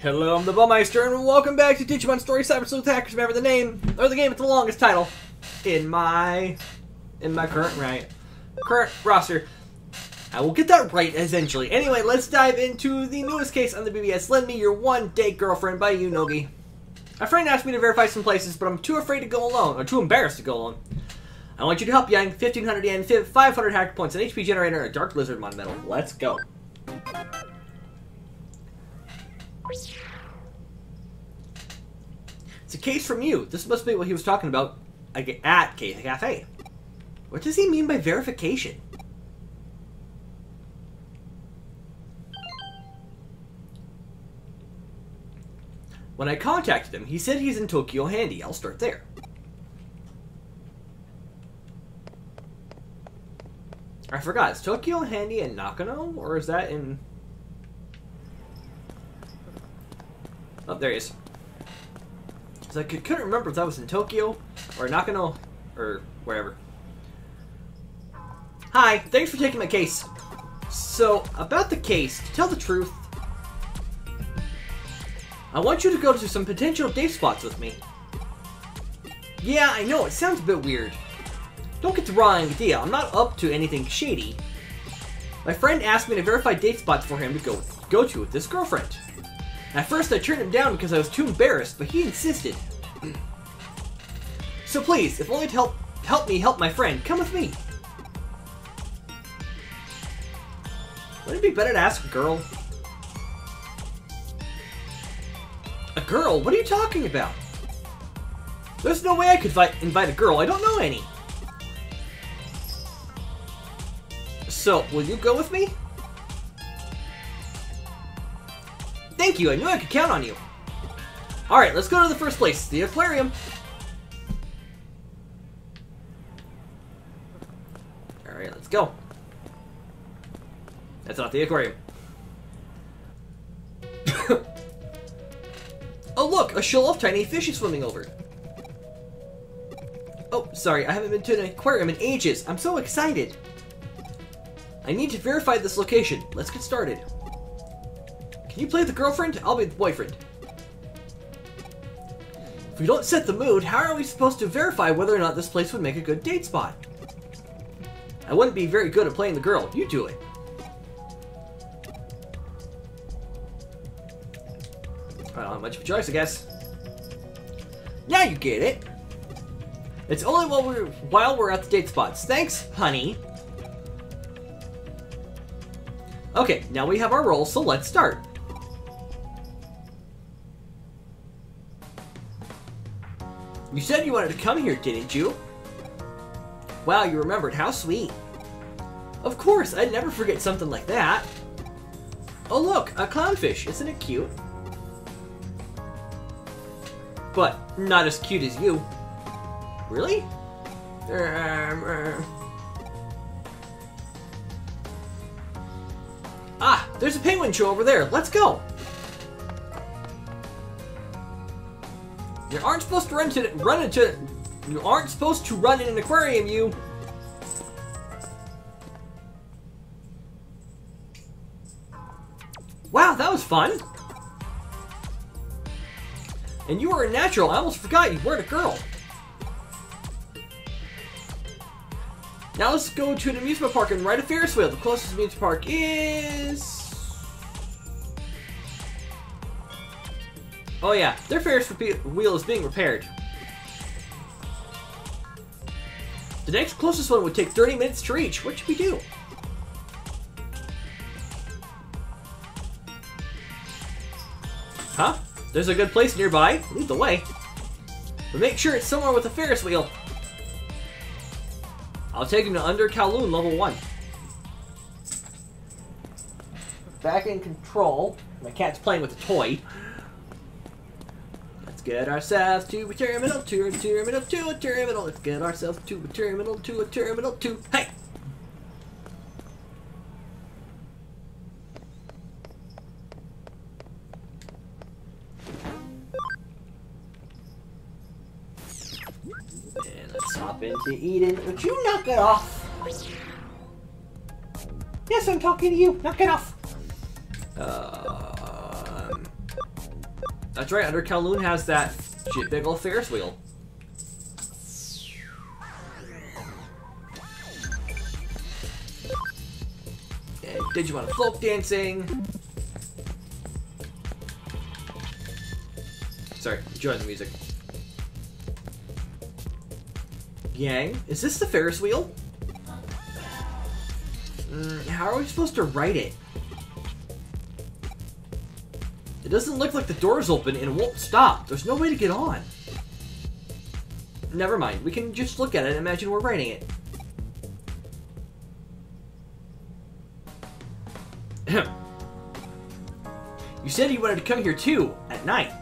Hello, I'm the Baumeister, and welcome back to Digimon Story Cyber Sleuth Hackers. Remember the name, or the game with the longest title in my in my current right current roster. I will get that right eventually. Anyway, let's dive into the newest case on the BBS. Lend me your one date girlfriend by Yu, Nogi. A friend asked me to verify some places, but I'm too afraid to go alone, or too embarrassed to go alone. I want you to help Yang. 1500 yen, 500 hack points, an HP generator, and a DarkLizardmon medal. Let's go. It's a case from Yu. This must be what he was talking about at Cafe. What does he mean by verification? When I contacted him, he said he's in Tokyo Handy. I'll start there. I forgot. Is Tokyo Handy in Nakano? Or is that in... there he is. Because I couldn't remember if that was in Tokyo or Nakano or wherever. Hi, thanks for taking my case. So, about the case, to tell the truth, I want you to go to some potential date spots with me. Yeah, I know, it sounds a bit weird. Don't get the wrong idea, I'm not up to anything shady. My friend asked me to verify date spots for him to go, go to with this girlfriend. At first I turned him down because I was too embarrassed, but he insisted. so please, if only to help help me help my friend, come with me. Wouldn't it be better to ask a girl? A girl? What are you talking about? There's no way I could invite, invite a girl. I don't know any. So, will you go with me? Thank you, I knew I could count on you. Alright, let's go to the first place, the aquarium. Alright, let's go. That's not the aquarium. oh look, a shoal of tiny fish is swimming over. Oh, sorry, I haven't been to an aquarium in ages. I'm so excited. I need to verify this location. Let's get started. You play the girlfriend? I'll be the boyfriend. If we don't set the mood, how are we supposed to verify whether or not this place would make a good date spot? I wouldn't be very good at playing the girl. You do it. I don't have much of a choice, I guess. Now you get it. It's only while we're while we're at the date spots. Thanks, honey. Okay, now we have our role, so let's start. You said you wanted to come here, didn't you? Wow, you remembered. How sweet. Of course, I'd never forget something like that. Oh look, a clownfish. Isn't it cute? But not as cute as you. Really? Um, uh... Ah, there's a penguin show over there. Let's go. You aren't supposed to run to run into. You aren't supposed to run in an aquarium, you. Wow, that was fun. And you were a natural. I almost forgot you weren't a girl. Now let's go to an amusement park and ride a Ferris wheel. The closest amusement park is... Oh yeah, their Ferris wheel is being repaired. The next closest one would take 30 minutes to reach. What should we do? Huh? There's a good place nearby. Lead the way. But make sure it's somewhere with a Ferris wheel. I'll take him to Under Kowloon level 1. Back in control. My cat's playing with a toy. Get ourselves to a terminal, to a terminal, to a terminal. Let's get ourselves to a terminal, to a terminal, to... Hey! And let's hop into Eden. Would you knock it off? Yes, I'm talking to you. Knock it off. That's right, under Kowloon has that shit big old Ferris wheel. And Digimon folk dancing. Sorry, enjoy the music. Yang, is this the Ferris wheel? Mm, how are we supposed to write it? It doesn't look like the door's open and it won't stop. There's no way to get on. Never mind. We can just look at it and imagine we're writing it. you said you wanted to come here too, at night.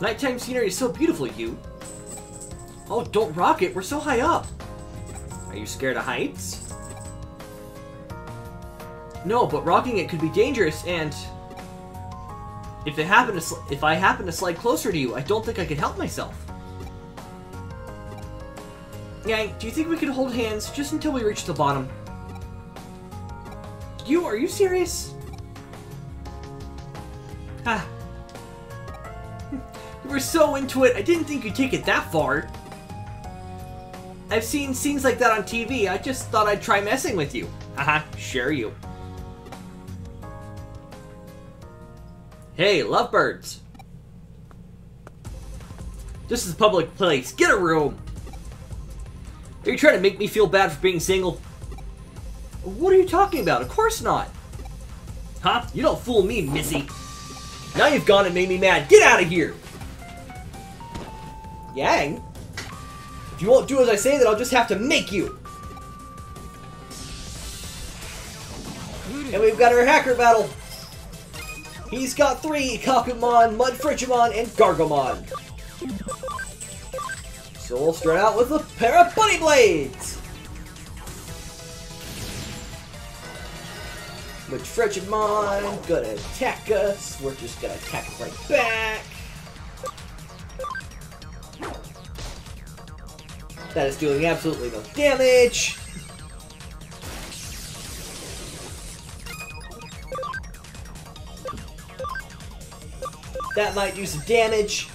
Nighttime scenery is so beautiful, you. Oh, don't rock it. We're so high up. Are you scared of heights? No, but rocking it could be dangerous, and if it happened to if I happen to slide closer to you, I don't think I could help myself. Yang, do you think we could hold hands just until we reach the bottom? You, are you serious? Ah. You were so into it, I didn't think you'd take it that far. I've seen scenes like that on TV, I just thought I'd try messing with you. Haha, share you. Hey, lovebirds! This is a public place. Get a room! Are you trying to make me feel bad for being single? What are you talking about? Of course not! Huh? You don't fool me, Missy! Now you've gone and made me mad. Get out of here! Yang? If you won't do as I say, then I'll just have to make you! And we've got our hacker battle! He's got three Kakumon, Mudfrigimon, and Gargomon. So we'll start out with a pair of Bunny Blades! Mudfrigimon gonna attack us. We're just gonna attack right back. That is doing absolutely no damage. That might do some damage.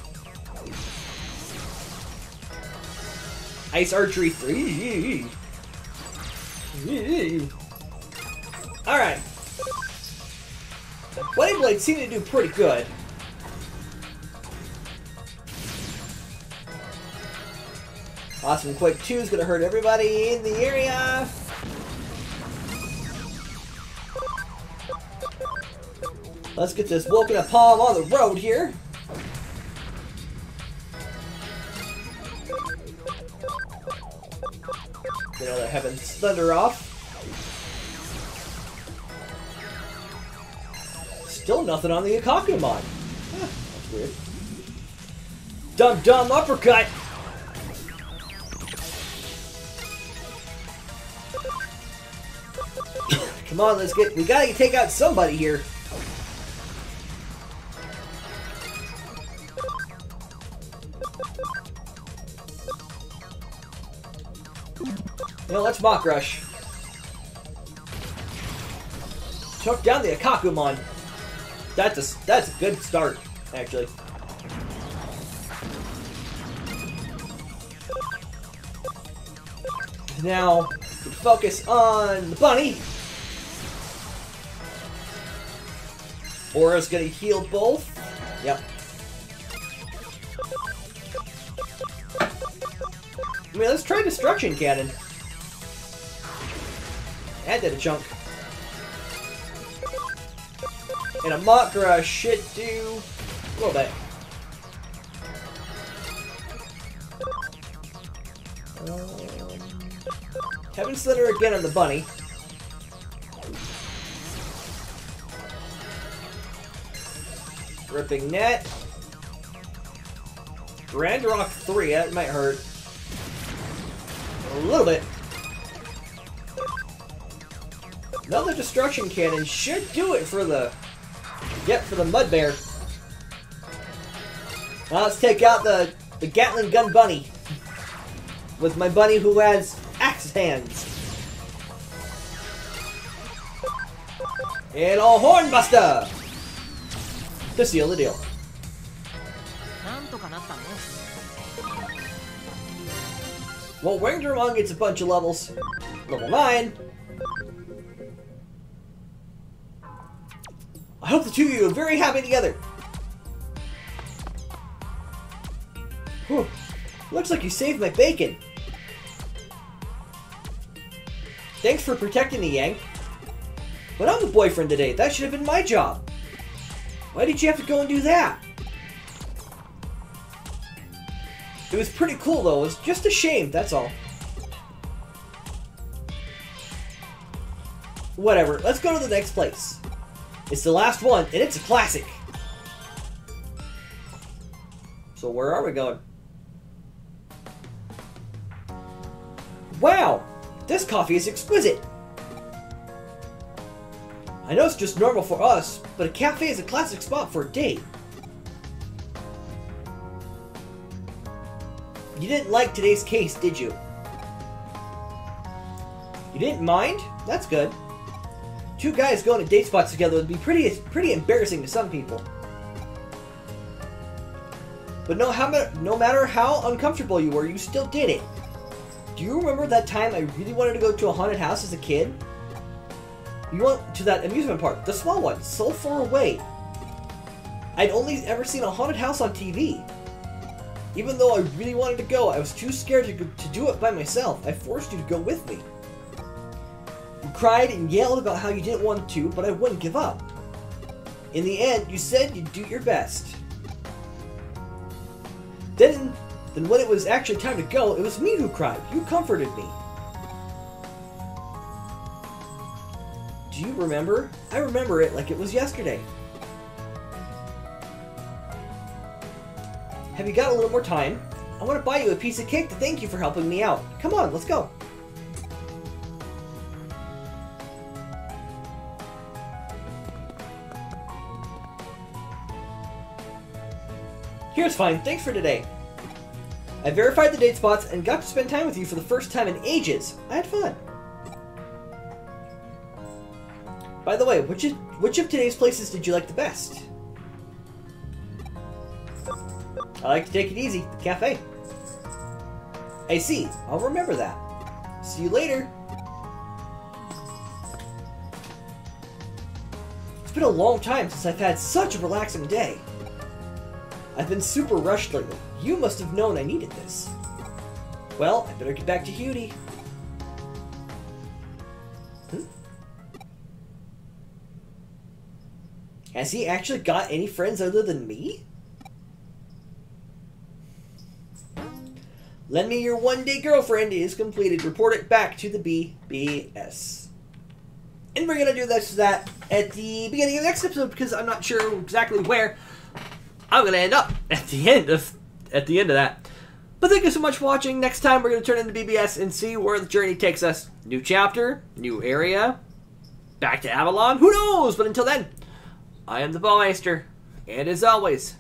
Ice Archery 3. Alright. Blade Blade seem to do pretty good. Awesome Quick 2 is going to hurt everybody in the area. Let's get this Woken Up Palm on the road here. Get another Heaven's Thunder off. Still nothing on the Akakumon. Huh, that's weird. Dum dum uppercut! Come on, let's get. We gotta take out somebody here. Know, let's Mach Rush. Took down the Akakumon. That's a that's a good start, actually. Now, focus on the bunny. Aura's gonna heal both. Yep. I mean, let's try Destruction Cannon. That did a chunk. And a Makra should do a little bit. Um, Heaven Slitter again on the bunny. Ripping Net. Grand Rock 3, that might hurt. A little bit. Another destruction cannon should do it for the... Yep, for the Mud Bear. Now let's take out the, the Gatlin Gun Bunny. With my bunny who has axe hands. And a Hornbuster! To seal the deal. Well, Wingdramon gets a bunch of levels. Level 9, hope the two of you are very happy together. Whew. Looks like you saved my bacon. Thanks for protecting me, Yang. But I'm the boyfriend today. That should have been my job. Why did you have to go and do that? It was pretty cool though. It was just a shame, that's all. Whatever, let's go to the next place. It's the last one, and it's a classic. So where are we going? Wow! This coffee is exquisite! I know it's just normal for us, but a cafe is a classic spot for a date. You didn't like today's case, did you? You didn't mind? That's good. Two guys going to date spots together would be pretty pretty embarrassing to some people. But no, how, no matter how uncomfortable you were, you still did it. Do you remember that time I really wanted to go to a haunted house as a kid? You went to that amusement park, the small one, so far away. I'd only ever seen a haunted house on TV. Even though I really wanted to go, I was too scared to, to do it by myself. I forced you to go with me. Cried and yelled about how you didn't want to, but I wouldn't give up. In the end, you said you'd do your best. Then, then when it was actually time to go, it was me who cried. You comforted me. Do you remember? I remember it like it was yesterday. Have you got a little more time? I want to buy you a piece of cake to thank you for helping me out. Come on, let's go. Here's fine. Thanks for today. I verified the date spots and got to spend time with you for the first time in ages. I had fun. By the way, which of, which of today's places did you like the best? I like to take it easy. The cafe. I see. I'll remember that. See you later. It's been a long time since I've had such a relaxing day. I've been super rushed lately. You must have known I needed this. Well, I better get back to Hudie. Hmm? Has he actually got any friends other than me? Lend me your one day girlfriend is completed. Report it back to the BBS. And we're gonna do this that at the beginning of the next episode because I'm not sure exactly where I'm gonna end up at the end of at the end of that. But thank you so much for watching. Next time we're gonna turn into BBS and see where the journey takes us. New chapter, new area, back to Avalon. Who knows? But until then, I am the Baumeister, and as always,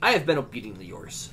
I have been obediently yours.